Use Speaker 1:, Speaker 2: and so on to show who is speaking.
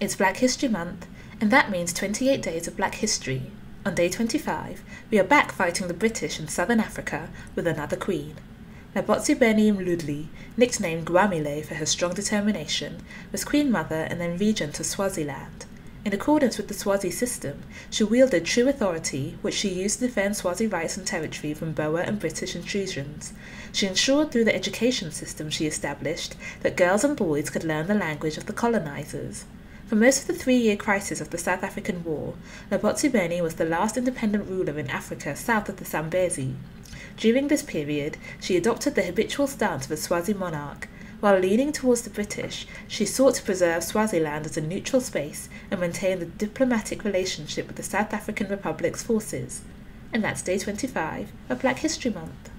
Speaker 1: It's Black History Month, and that means 28 days of Black history. On day 25, we are back fighting the British in southern Africa with another queen. Labotsibeni Mdluli, nicknamed Gwamile for her strong determination, was Queen Mother and then Regent of Swaziland. In accordance with the Swazi system, she wielded true authority, which she used to defend Swazi rights and territory from Boer and British intrusions. She ensured through the education system she established that girls and boys could learn the language of the colonizers. For most of the three-year crisis of the South African War, Labotsibeni was the last independent ruler in Africa south of the Zambezi. During this period, she adopted the habitual stance of a Swazi monarch. While leaning towards the British, she sought to preserve Swaziland as a neutral space and maintain the diplomatic relationship with the South African Republic's forces. And that's day 25 of Black History Month.